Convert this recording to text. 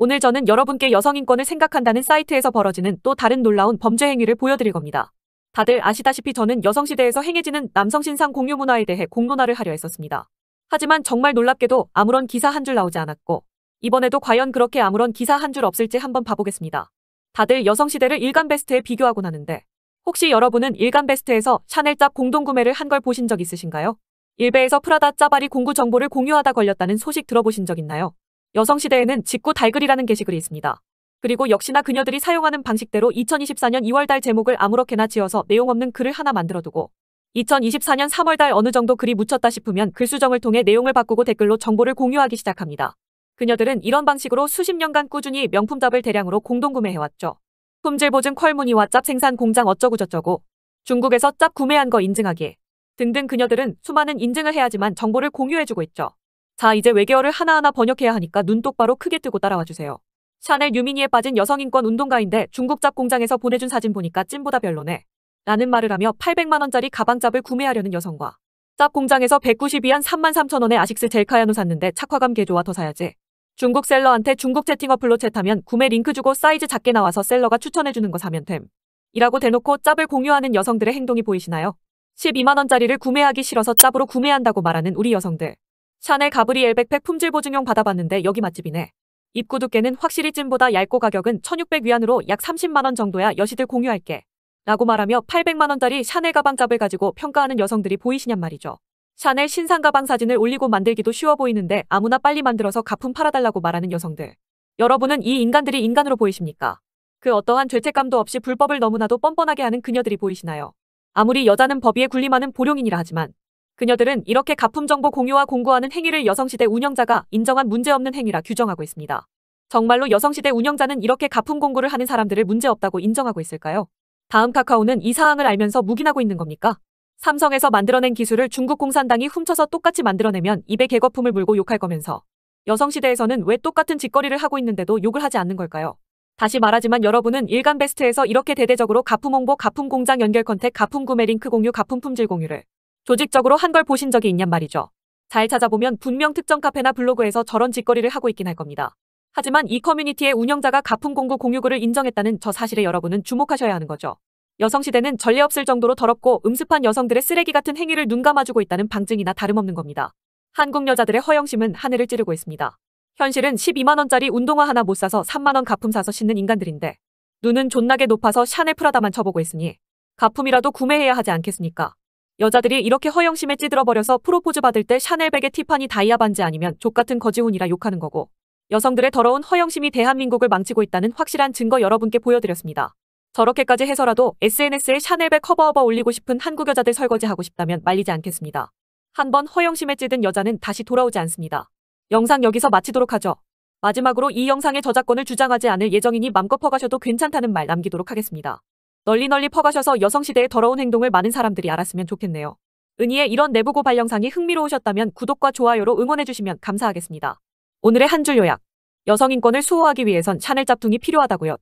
오늘 저는 여러분께 여성인권을 생각한다는 사이트에서 벌어지는 또 다른 놀라운 범죄 행위를 보여드릴 겁니다. 다들 아시다시피 저는 여성시대에서 행해지는 남성신상 공유 문화에 대해 공론화를 하려 했었습니다. 하지만 정말 놀랍게도 아무런 기사 한 줄 나오지 않았고 이번에도 과연 그렇게 아무런 기사 한 줄 없을지 한번 봐보겠습니다. 다들 여성시대를 일간베스트에 비교하곤 하는데 혹시 여러분은 일간베스트에서 샤넬 짭 공동구매를 한 걸 보신 적 있으신가요? 일베에서 프라다 짜바리 공구 정보를 공유하다 걸렸다는 소식 들어보신 적 있나요? 여성시대에는 직구 달글이라는 게시글이 있습니다. 그리고 역시나 그녀들이 사용하는 방식대로 2024년 2월달 제목을 아무렇게나 지어서 내용 없는 글을 하나 만들어두고 2024년 3월달 어느 정도 글이 묻혔다 싶으면 글 수정을 통해 내용을 바꾸고 댓글로 정보를 공유하기 시작합니다. 그녀들은 이런 방식으로 수십 년간 꾸준히 명품잡을 대량으로 공동구매해왔죠. 품질 보증 퀄 무늬와 짭 생산 공장 어쩌고저쩌고 중국에서 짭 구매한 거 인증하기 등등 그녀들은 수많은 인증을 해야지만 정보를 공유해주고 있죠. 자 이제 외계어를 하나하나 번역해야 하니까 눈 똑바로 크게 뜨고 따라와 주세요. 샤넬 뉴미니에 빠진 여성인권 운동가인데 중국 짭 공장에서 보내준 사진 보니까 찐보다 별로네. 라는 말을 하며 800만원짜리 가방짭을 구매하려는 여성과 짭 공장에서 192위안 3만 3천원에 아식스 젤카야노 샀는데 착화감 개좋아 더 사야지. 중국 seller한테 중국 채팅 어플로 chat하면 구매 링크 주고 사이즈 작게 나와서 seller가 추천해주는 거 사면 됨. 이라고 대놓고 짭을 공유하는 여성들의 행동이 보이시나요? 12만원짜리를 구매하기 싫어서 짭으로 구매한다고 말하는 우리 여성들. 샤넬 가브리엘 백팩 품질 보증용 받아봤는데 여기 맛집이네. 입구 두께는 확실히 찐보다 얇고 가격은 1600 위안으로 약 30만원 정도야 여시들 공유할게. 라고 말하며 800만원짜리 샤넬 가방 짭을 가지고 평가하는 여성들이 보이시냔 말이죠. 샤넬 신상 가방 사진을 올리고 만들기도 쉬워 보이는데 아무나 빨리 만들어서 가품 팔아달라고 말하는 여성들. 여러분은 이 인간들이 인간으로 보이십니까? 그 어떠한 죄책감도 없이 불법을 너무나도 뻔뻔하게 하는 그녀들이 보이시나요? 아무리 여자는 법위에 군림하는 보령인이라 하지만 그녀들은 이렇게 가품 정보 공유와 공구하는 행위를 여성시대 운영자가 인정한 문제없는 행위라 규정하고 있습니다. 정말로 여성시대 운영자는 이렇게 가품 공구를 하는 사람들을 문제없다고 인정하고 있을까요? 다음 카카오는 이 사항을 알면서 묵인하고 있는 겁니까? 삼성에서 만들어낸 기술을 중국 공산당이 훔쳐서 똑같이 만들어내면 입에 개거품을 물고 욕할 거면서 여성시대에서는 왜 똑같은 짓거리를 하고 있는데도 욕을 하지 않는 걸까요? 다시 말하지만 여러분은 일간 베스트에서 이렇게 대대적으로 가품 홍보, 가품 공장 연결 contact, 가품 구매 링크 공유, 가품 품질 공유를 조직적으로 한 걸 보신 적이 있냔 말이죠. 잘 찾아보면 분명 특정 카페나 블로그에서 저런 짓거리를 하고 있긴 할 겁니다. 하지만 이 커뮤니티의 운영자가 가품 공구 공유글을 인정했다는 저 사실에 여러분은 주목하셔야 하는 거죠. 여성시대는 전례 없을 정도로 더럽고 음습한 여성들의 쓰레기 같은 행위를 눈 감아주고 있다는 방증이나 다름없는 겁니다. 한국 여자들의 허영심은 하늘을 찌르고 있습니다. 현실은 12만원짜리 운동화 하나 못 사서 3만원 가품 사서 신는 인간들인데 눈은 존나게 높아서 샤넬 프라다만 쳐보고 있으니 가품이라도 구매해야 하지 않겠습니까? 여자들이 이렇게 허영심에 찌들어버려서 프로포즈 받을 때 샤넬백에 티파니 다이아 반지 아니면 족같은 거지훈이라 욕하는 거고 여성들의 더러운 허영심이 대한민국을 망치고 있다는 확실한 증거 여러분께 보여드렸습니다. 저렇게까지 해서라도 SNS에 샤넬백 커버업어 올리고 싶은 한국 여자들 설거지하고 싶다면 말리지 않겠습니다. 한번 허영심에 찌든 여자는 다시 돌아오지 않습니다. 영상 여기서 마치도록 하죠. 마지막으로 이 영상의 저작권을 주장하지 않을 예정이니 맘껏 퍼가셔도 괜찮다는 말 남기도록 하겠습니다. 널리 널리 퍼가셔서 여성시대의 더러운 행동을 많은 사람들이 알았으면 좋겠네요. 은희의 이런 내부 고발 영상이 흥미로우셨다면 구독과 좋아요로 응원해주시면 감사하겠습니다. 오늘의 한 줄 요약. 여성인권을 수호하기 위해선 샤넬 짭퉁이 필요하다고요.